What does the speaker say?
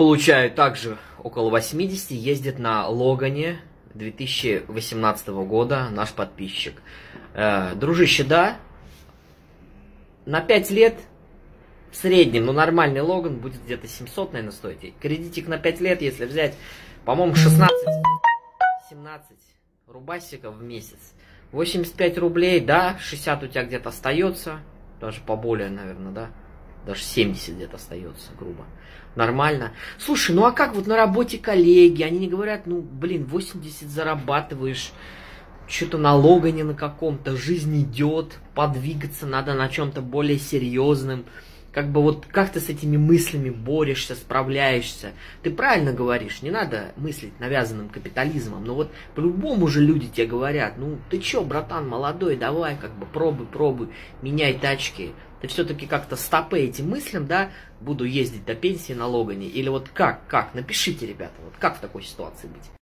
получаю также около 80, ездит на Логане 2018 года наш подписчик. Э, дружище, да, на 5 лет в среднем, ну нормальный Логан будет где-то 700, наверное, стоить. Кредитик на 5 лет, если взять, по-моему, 16-17 рубасиков в месяц. 85 рублей, да, 60 у тебя где-то остается, даже поболее, наверное, да, даже 70 где-то остается, грубо. Нормально. Слушай, ну а как вот на работе коллеги, они не говорят, ну, блин, 80 зарабатываешь, что-то налога не на каком-то, жизнь идет, подвигаться надо на чем-то более серьезным как бы вот как ты с этими мыслями борешься, справляешься. Ты правильно говоришь, не надо мыслить навязанным капитализмом, но вот по-любому же люди тебе говорят, ну ты чё, братан, молодой, давай как бы пробуй, пробуй, меняй тачки. Ты все-таки как-то стопы этим мыслям, да, буду ездить до пенсии на Логане, или вот как, как, напишите, ребята, вот как в такой ситуации быть.